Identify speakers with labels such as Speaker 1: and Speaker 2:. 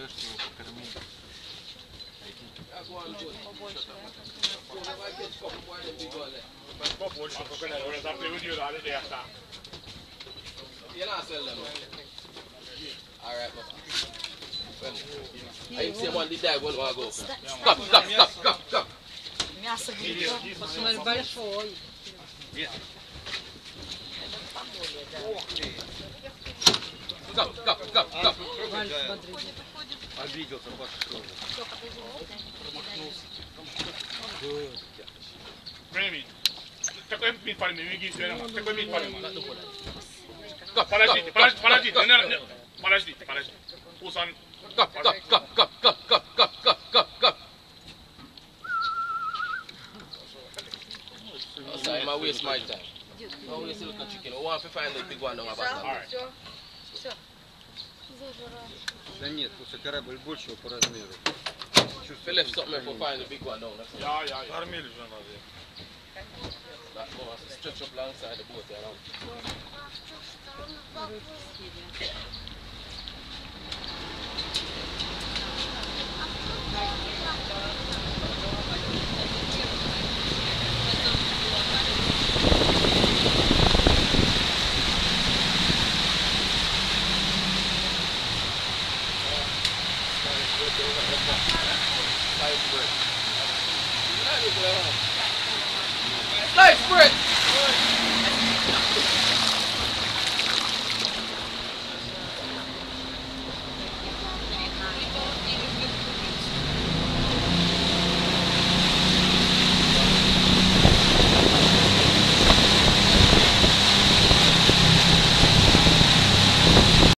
Speaker 1: идешь, ты его покорми.
Speaker 2: you
Speaker 3: Мясо большой.
Speaker 2: Нет. Go, go,
Speaker 3: go, go.
Speaker 4: Обиделся, Паша
Speaker 1: Крылов. Промахнулся. Прими. Какой мид пальми? Беги, Серега. Какой мид пальми? Подождите, подождите, подождите. Подождите, подождите. Пусть
Speaker 2: он... Как, как, как, как, как, как, как, как, как, как. Sorry, I waste my time. I always look at chicken. I want to find the big one down my back.
Speaker 1: All right. Sure.
Speaker 4: Да нет, просто корабль большего по размеру.
Speaker 2: Philip stopped me if we find the big one down. That's
Speaker 1: yeah, yeah, yeah.
Speaker 4: Armil is another.
Speaker 2: That one has to stretch up alongside the boat there. Nice, brick!